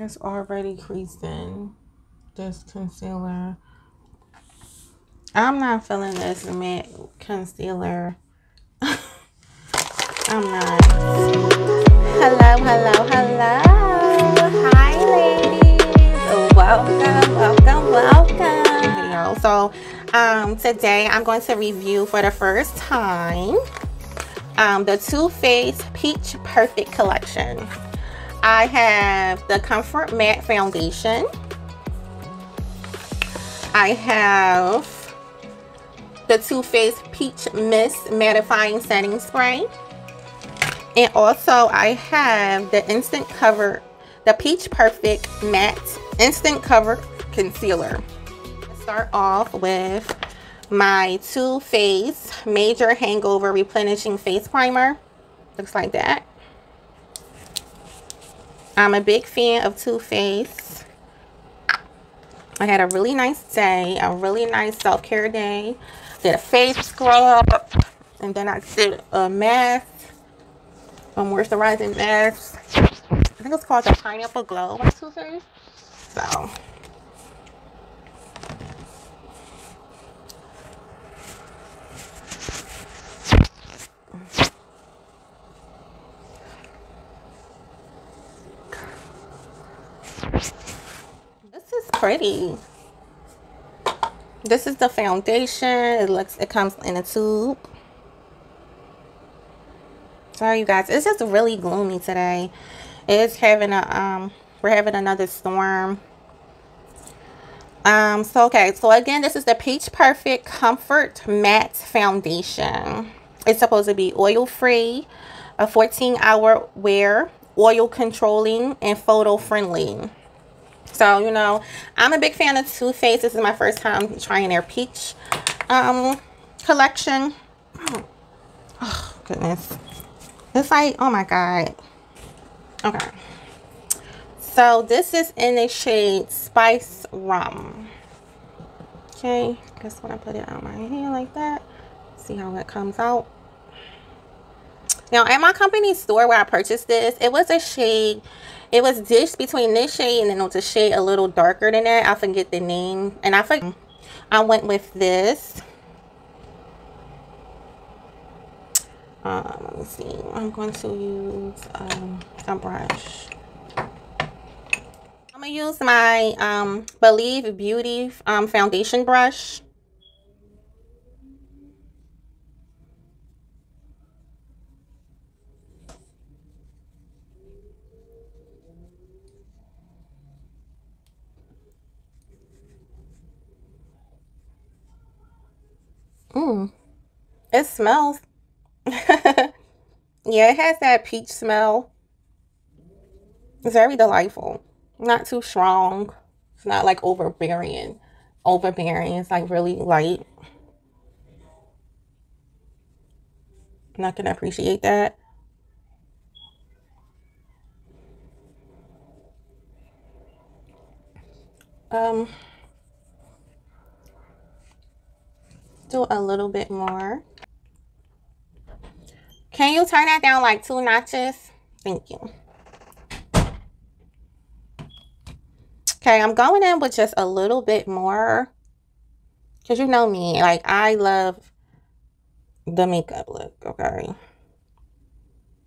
It's already creased in. This concealer. I'm not feeling this matte concealer. I'm not. Hello, hello, hello. Hi, ladies. Welcome, welcome, welcome. So, um, today I'm going to review for the first time um, the Too Faced Peach Perfect Collection. I have the Comfort Matte Foundation. I have the Too Faced Peach Mist Mattifying Setting Spray. And also I have the Instant Cover, the Peach Perfect Matte Instant Cover Concealer. Start off with my Too Faced Major Hangover Replenishing Face Primer. Looks like that. I'm a big fan of Too Faced. I had a really nice day, a really nice self-care day. Did a face scrub, and then I did a mask a moisturizing mask. I think it's called the Pineapple Glow by Too Faced. So. This is pretty. This is the foundation. It looks it comes in a tube. Sorry, you guys. It's just really gloomy today. It's having a, um, we're having another storm. Um, so, okay. So, again, this is the Peach Perfect Comfort Matte Foundation. It's supposed to be oil-free, a 14-hour wear, oil controlling, and photo-friendly. So, you know, I'm a big fan of Too Faced. This is my first time trying their peach um, collection. Oh, goodness. It's like, oh my God. Okay. So this is in the shade Spice Rum. Okay. Just want I put it on my hand like that. See how it comes out. Now, at my company store where I purchased this, it was a shade, it was dished between this shade and then it was a shade a little darker than that. I forget the name. And I forget, I went with this. Um, let me see. I'm going to use um, a brush. I'm going to use my um, Believe Beauty um, foundation brush. Mmm. It smells yeah, it has that peach smell. It's very delightful. Not too strong. It's not like overbearing. Overbearing. It's like really light. I'm not gonna appreciate that. Um, do a little bit more. Can you turn that down like two notches? Thank you. Okay, I'm going in with just a little bit more. Because you know me, like I love the makeup look, okay?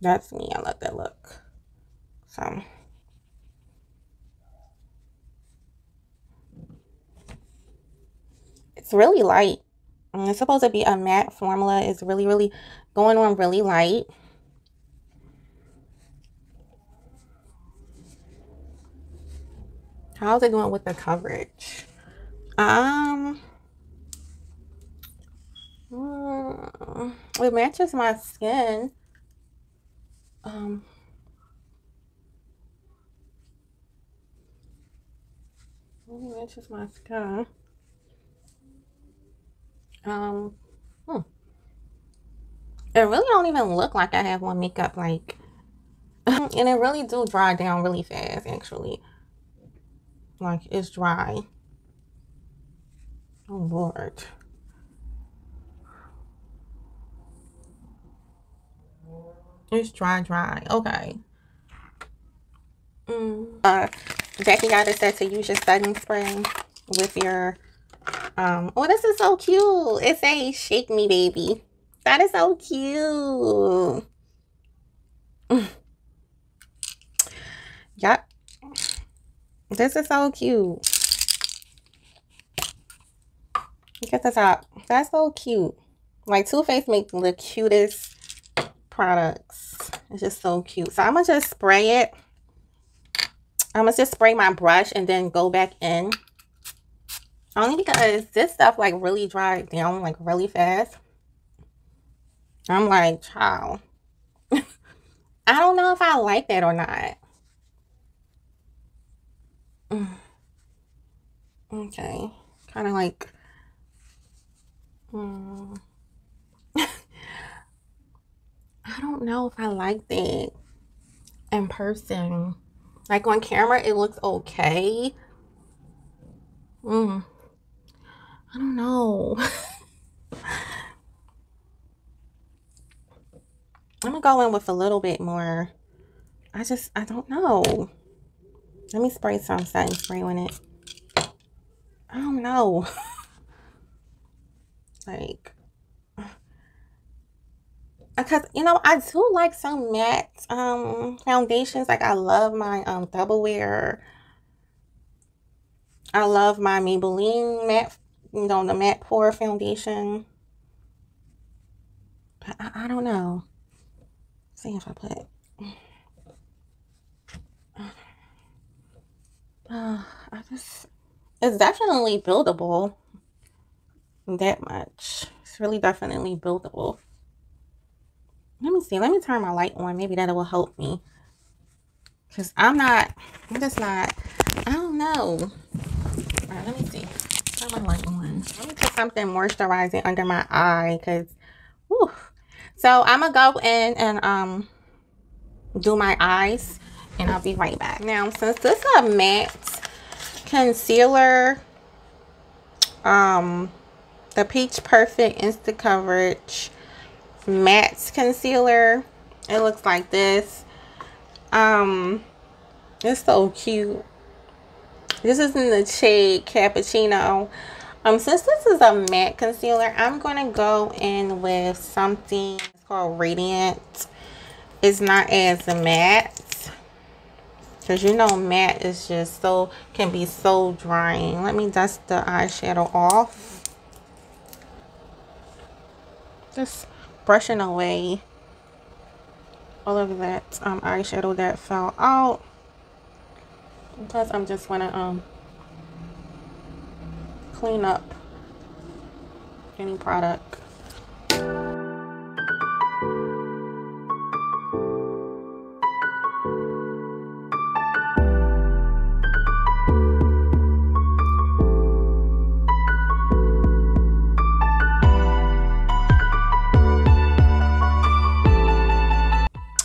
That's me, I love that look. So. It's really light. It's supposed to be a matte formula. It's really, really going on really light. How's it going with the coverage? Um, mm, it matches my skin. Um, it matches my skin. Um, hmm. It really don't even look like I have on makeup, like, and it really do dry down really fast, actually. Like, it's dry. Oh, Lord. It's dry, dry. Okay. Mm. Uh, Jackie got it said to use your setting spray with your um oh this is so cute. It's a shake me baby. That is so cute. yep. This is so cute. Look at the top. That's so cute. Like Too Faced makes the cutest products. It's just so cute. So I'm going to just spray it. I'm going to just spray my brush and then go back in. Only because this stuff like really dried down like really fast. I'm like, child. I don't know if I like that or not. Okay. Kind of like... Hmm. I don't know if I like that in person. Like on camera, it looks okay. Mm. I don't know. I'm gonna go in with a little bit more. I just, I don't know. Let me spray some setting spray on it. I don't know. like, because you know I do like some matte um foundations. Like I love my um double wear. I love my Maybelline matte, you know, the matte pore foundation. But I, I don't know. Let's see if I put. Uh, I just, it's definitely buildable. That much. It's really definitely buildable. Let me see. Let me turn my light on. Maybe that will help me. Because I'm not, I'm just not, I don't know. All right, let me see. Turn my light on. Let me put something moisturizing under my eye because, whew. So I'm going to go in and um do my eyes and I'll be right back. Now, since this is a matte concealer, um, the Peach Perfect Instant Coverage matte concealer. It looks like this. Um, it's so cute. This is in the shade Cappuccino. Um, since this is a matte concealer, I'm going to go in with something called Radiant. It's not as matte. Because you know matte is just so, can be so drying. Let me dust the eyeshadow off. Just brushing away all of that um, eyeshadow that fell out. Because I'm just to um, clean up any product.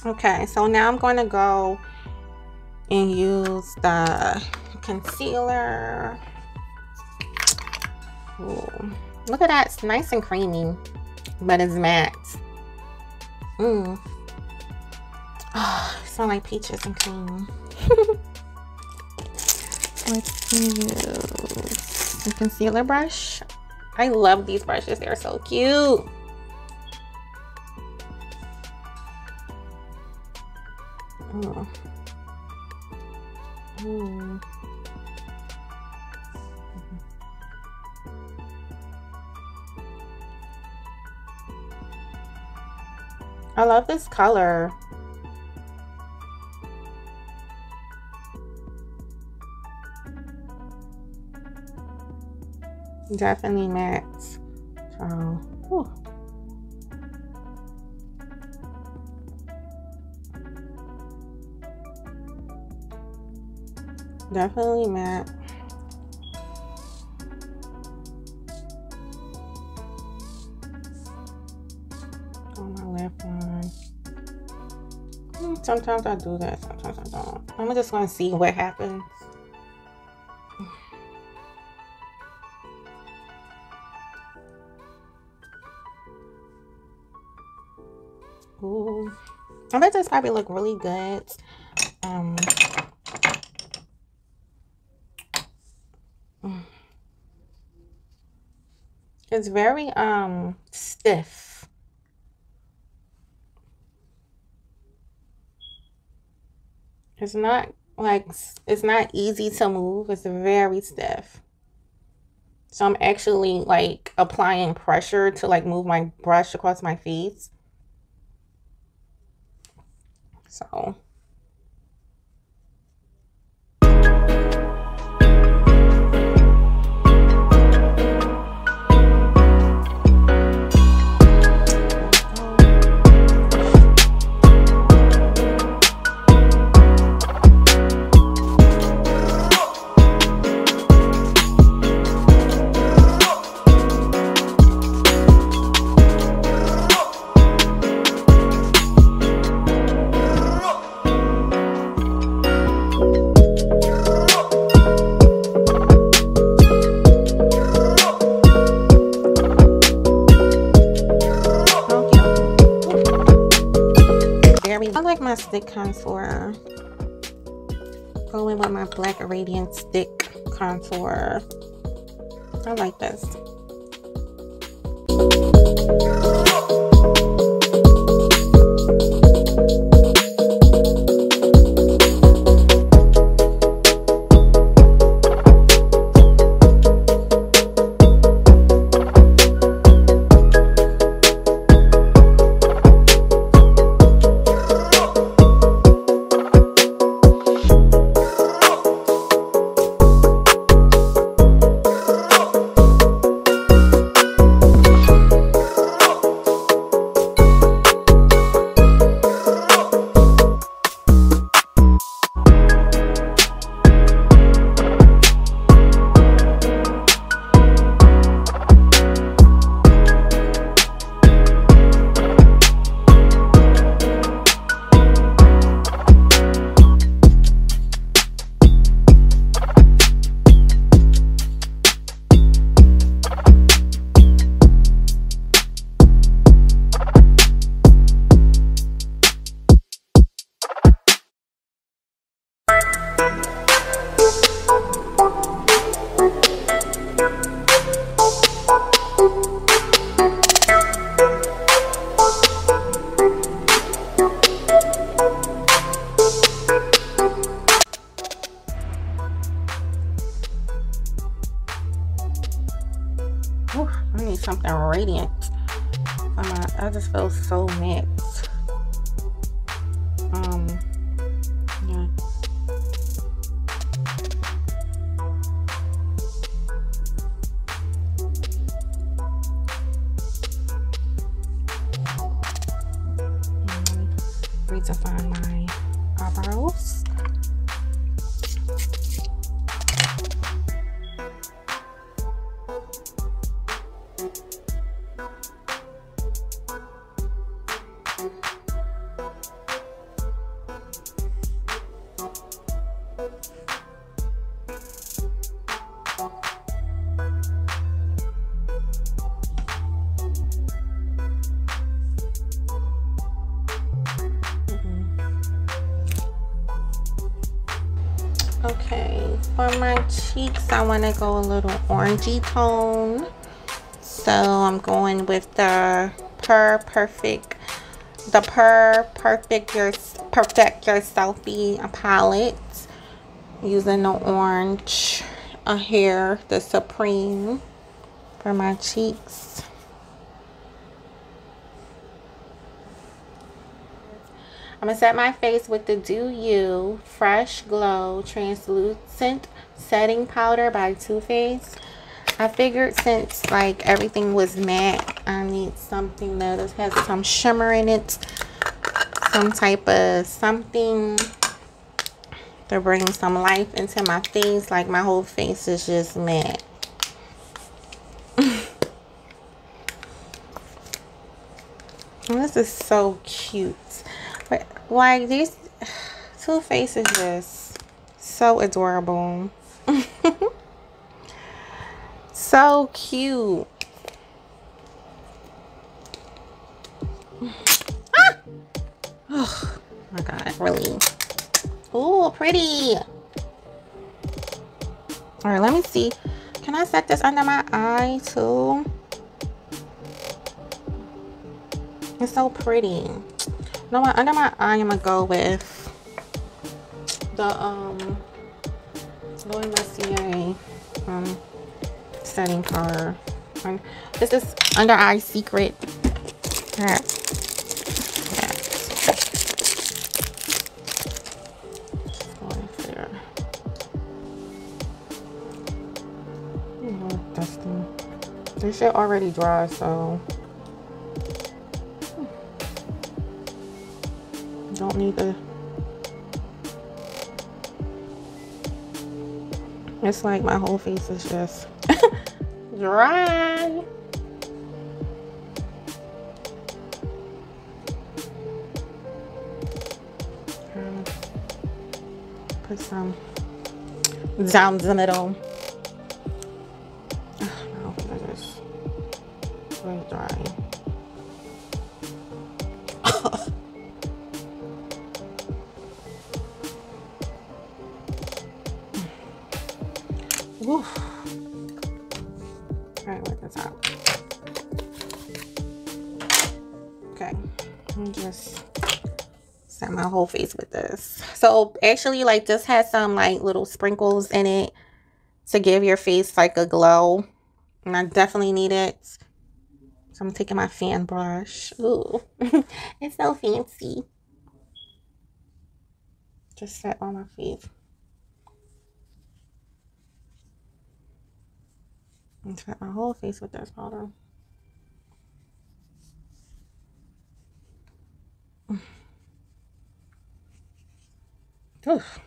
Okay, so now I'm going to go and use the concealer. Ooh, look at that. It's nice and creamy, but it's matte. Mmm. Oh, smell like peaches and cream. Let's use a concealer brush. I love these brushes. They're so cute. Ooh. I love this color. Definitely matte. Definitely matte. On my left line. Hmm, sometimes I do that, sometimes I don't. I'm just gonna see what happens. Ooh. I bet this probably look really good. Um, It's very um stiff. It's not like it's not easy to move. It's very stiff. So I'm actually like applying pressure to like move my brush across my face. So stick contour. Going with my Black Radiant Stick contour. I like this. Redefine my eyebrows. I want to go a little orangey tone. So I'm going with the Per Perfect, the Per Perfect Your Perfect Your Selfie palette. Using the orange uh, here, the Supreme for my cheeks. I'm going to set my face with the Dew You Fresh Glow Translucent Setting Powder by Too Faced. I figured since like everything was matte, I need something that has some shimmer in it. Some type of something to bring some life into my face. Like my whole face is just matte. this is so cute. But like these Too Faced is just so adorable. so cute. Ah! Oh my god, really. Oh, pretty. All right, let me see. Can I set this under my eye too? It's so pretty. Know what? Under my eye, I'm gonna go with the um Laura Mercier um setting powder. This is Under Eye Secret. Yeah. This shit already dry, so don't need to It's like my whole face is just dry. Put some down the middle. Whole face with this. So actually like this has some like little sprinkles in it to give your face like a glow. And I definitely need it. So I'm taking my fan brush. Ooh, it's so fancy. Just set on my face. And set my whole face with this powder. Oof.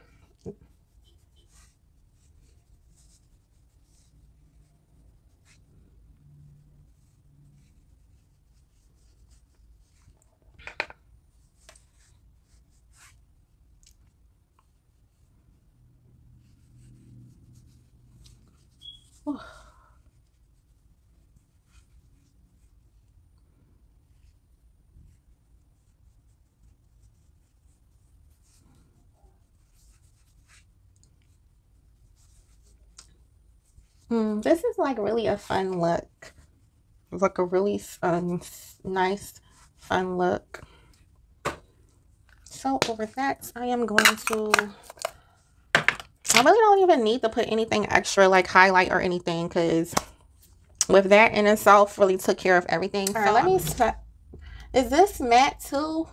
Mm, this is like really a fun look. It's Like a really um, nice, fun look. So over that, I am going to... I really don't even need to put anything extra like highlight or anything because with that in itself really took care of everything. All right, so let me... Is this matte too?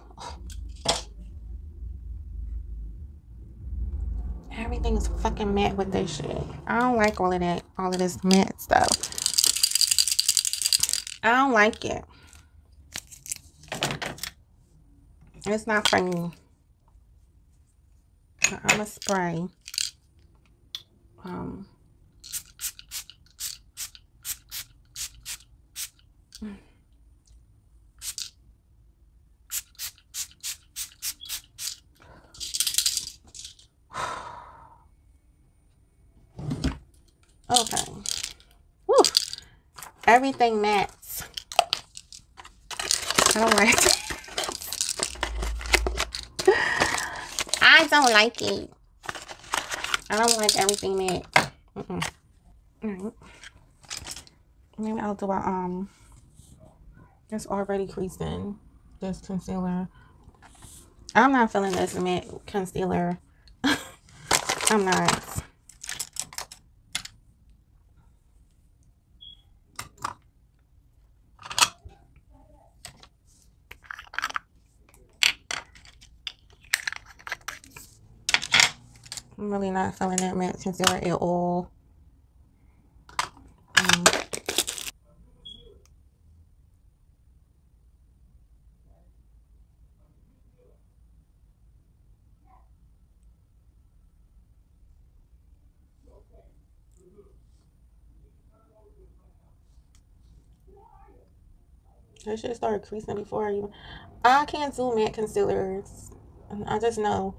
Everything is fucking matte with this shit. I don't like all of that. All of this matte stuff. I don't like it. It's not for me. I'm a spray. Um, Okay. Woo. Everything mattes. I don't like it. I don't like it. I don't like everything matte. Mm -mm. Alright. Maybe I'll do a, um, it's already creased in, this concealer. I'm not feeling this matte concealer. I'm not. I'm really not feeling mm. that matte concealer at all. I should start creasing before I even. I can't do matte concealers. I just know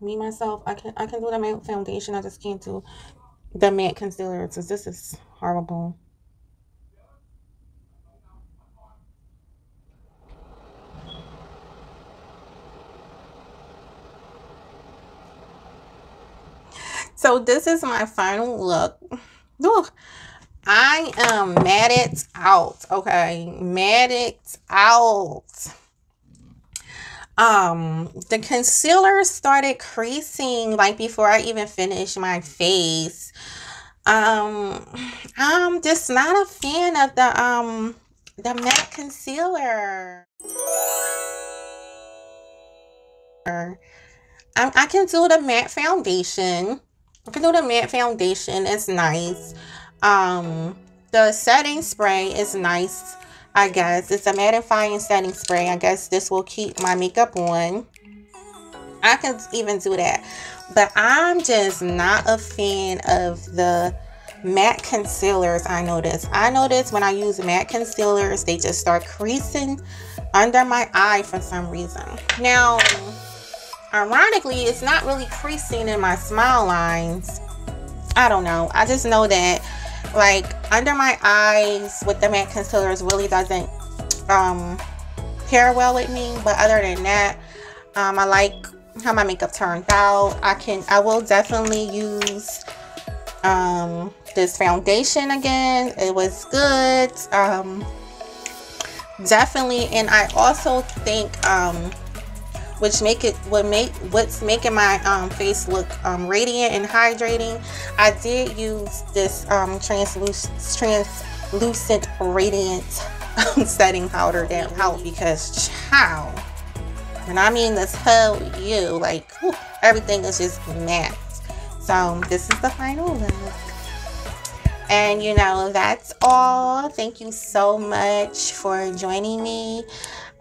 me myself i can i can do the matte foundation i just can't do the matte concealer because this is horrible so this is my final look Ooh, I am mad it out. Okay. Mad it out. Um, the concealer started creasing like before I even finished my face. Um, I'm just not a fan of the um the matte concealer. I, I can do the matte foundation. I can do the matte foundation. It's nice. Um, the setting spray is nice, I guess. It's a mattifying setting spray. I guess this will keep my makeup on. I can even do that. But I'm just not a fan of the matte concealers I notice. I notice when I use matte concealers, they just start creasing under my eye for some reason. Now, ironically, it's not really creasing in my smile lines. I don't know. I just know that like under my eyes with the matte concealers really doesn't um pair well with me. But other than that, um, I like how my makeup turned out. I can, I will definitely use um, this foundation again. It was good. Um, definitely, and I also think um, which make it what make what's making my um, face look um, radiant and hydrating. I did use this um, translucent translucent radiant setting powder that helped because chow. And I mean to tell you, like whew, everything is just matte. So this is the final look. And you know, that's all. Thank you so much for joining me.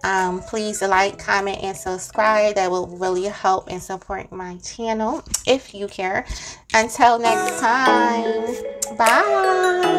Um, please like, comment, and subscribe. That will really help and support my channel if you care. Until next time, bye.